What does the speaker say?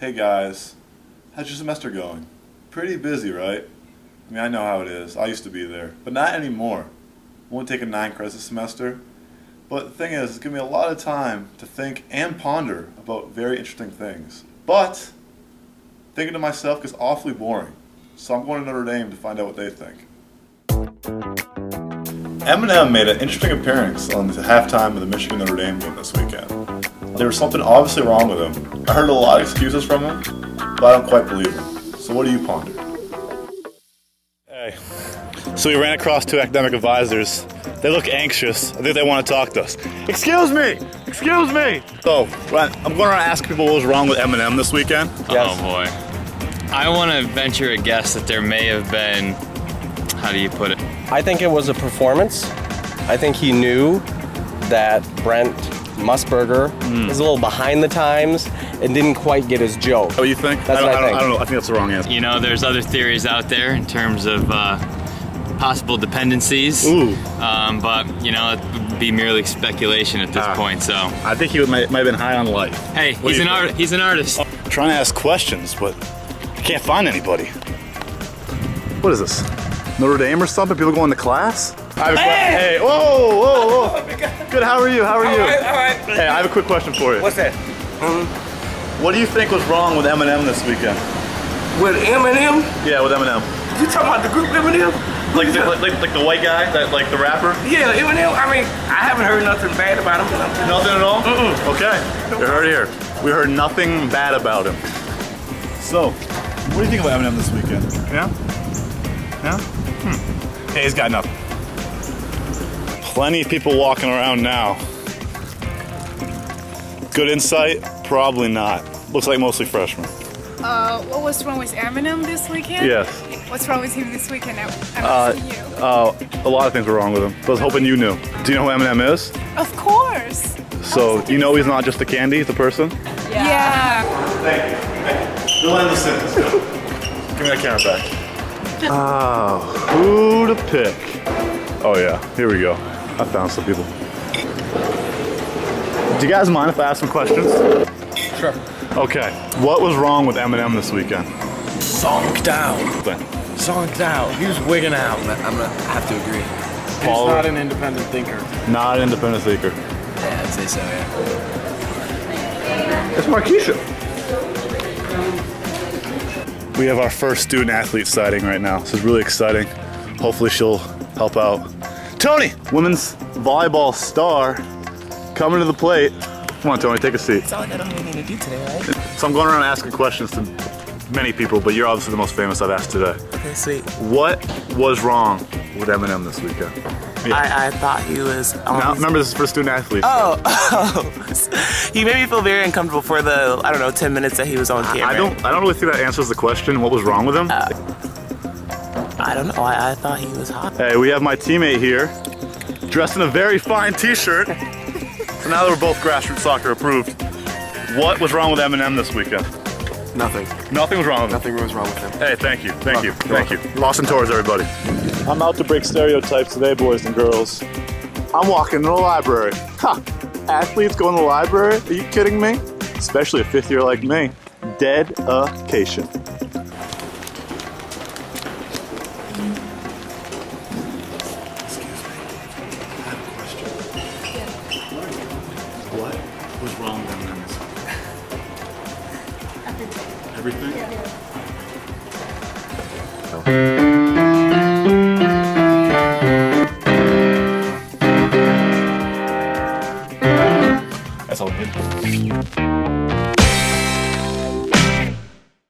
Hey guys, how's your semester going? Pretty busy, right? I mean, I know how it is. I used to be there, but not anymore. I'm only taking nine credits a semester. But the thing is, it's given me a lot of time to think and ponder about very interesting things. But thinking to myself gets awfully boring. So I'm going to Notre Dame to find out what they think. Eminem made an interesting appearance on the halftime of the Michigan Notre Dame game this weekend. There was something obviously wrong with him. I heard a lot of excuses from him, but I don't quite believe him. So what do you ponder? Hey, so we ran across two academic advisors. They look anxious. I think they want to talk to us. Excuse me! Excuse me! So, I'm going to ask people what was wrong with Eminem this weekend. Yes. Oh boy. I want to venture a guess that there may have been, how do you put it? I think it was a performance. I think he knew that Brent Musburger mm. was a little behind the times and didn't quite get his joke. Oh, you think? That's I, what I, I, think. I don't know. I think that's the wrong answer. You know, there's other theories out there in terms of uh, possible dependencies. Ooh. Um, but, you know, it would be merely speculation at this uh, point, so. I think he might, might have been high on life. Hey, he's an, art, he's an artist. I'm trying to ask questions, but I can't find anybody. What is this? Notre Dame or something? People going to class? I have a hey! hey, whoa, whoa, whoa. Good, how are you? How are you? All right, all right. Hey, I have a quick question for you. What's that? Mm -hmm. What do you think was wrong with Eminem this weekend? With Eminem? Yeah, with Eminem. You talking about the group Eminem? Like the, like, like the white guy, that like the rapper? Yeah, Eminem. I mean, I haven't heard nothing bad about him. Nothing at all? Mm-mm. Okay, you heard here. We heard nothing bad about him. So, what do you think about Eminem this weekend? Yeah? Yeah? Hmm. Hey, he's got nothing. Plenty of people walking around now. Good insight? Probably not. Looks like mostly freshmen. Uh, what was wrong with Eminem this weekend? Yes. What's wrong with him this weekend? I'm uh, asking you. Uh, a lot of things were wrong with him. I was hoping you knew. Do you know who Eminem is? Of course. So you know he's not just a candy, he's a person? Yeah. yeah. Thank you. You'll end the sentence. Give me that camera back. Ah, who to pick? Oh yeah, here we go. I found some people. Do you guys mind if I ask some questions? Sure. Okay, what was wrong with Eminem this weekend? Zonked out. Then. Zonked out. He was wigging out. I'm gonna have to agree. Paul, He's not an independent thinker. Not an independent thinker. Yeah, I'd say so, yeah. It's Marquisha. We have our first student athlete sighting right now. This is really exciting. Hopefully she'll help out. Tony, women's volleyball star, coming to the plate. Come on, Tony, take a seat. That's all I got anything to do today, right? So I'm going around asking questions to many people, but you're obviously the most famous I've asked today. Okay, sweet. What was wrong with Eminem this weekend? Yeah. I, I, thought he was. Um, now, remember, this is for student athletes. Oh, oh, he made me feel very uncomfortable for the I don't know ten minutes that he was on camera. I don't I don't really think that answers the question. What was wrong with him? Uh, I don't know. I, I, thought he was hot. Hey, we have my teammate here, dressed in a very fine T-shirt. so now that we're both grassroots soccer approved, what was wrong with Eminem this weekend? Nothing. Nothing was wrong with him. Nothing was wrong with him. Hey, thank you, thank you, thank you. Lost Tours, everybody. I'm out to break stereotypes today, boys and girls. I'm walking in the library. Ha! Athletes go in the library? Are you kidding me? Especially a fifth year like me. Dedication. everything. That's all good.